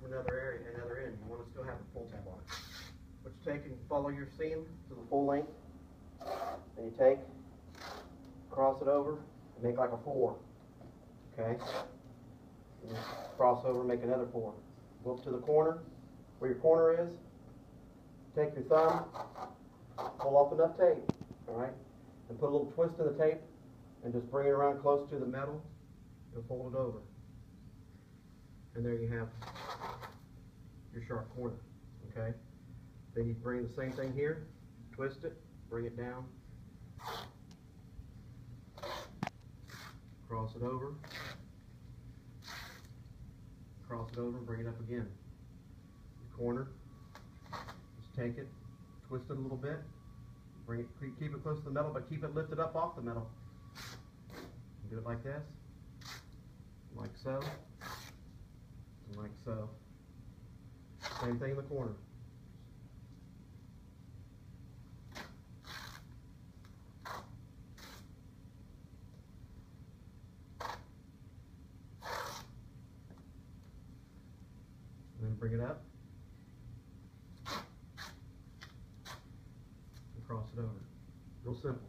from another area, another end. You want to still have a pull tab on it. What you take and follow your seam to the full length. And you take, cross it over, and make like a four. Okay? And cross over, make another four. Go up to the corner, where your corner is. Take your thumb, pull off enough tape, all right? And put a little twist in the tape, and just bring it around close to the metal, and fold it over. And there you have your sharp corner, okay? Then you bring the same thing here, twist it, bring it down, cross it over, cross it over, bring it up again. The corner, just take it, twist it a little bit, bring it, keep- it close to the metal, but keep it lifted up off the metal. Do it like this, like so, so. Same thing in the corner. And then bring it up. And cross it over. Real simple.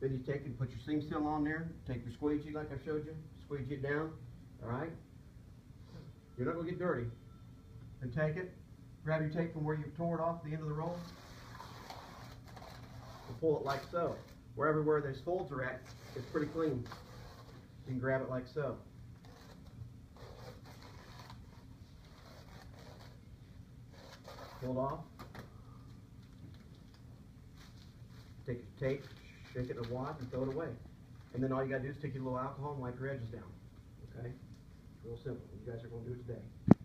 Then you take and put your seam seal on there, take your squeegee like I showed you, squeegee it down, alright? You're not gonna get dirty. And take it, grab your tape from where you tore it off the end of the roll, and pull it like so. Wherever Where those folds are at, it's pretty clean. You can grab it like so. Pull it off. Take your tape, shake it in a wad and throw it away. And then all you gotta do is take your little alcohol and wipe your edges down, okay? Real simple, you guys are gonna do it today.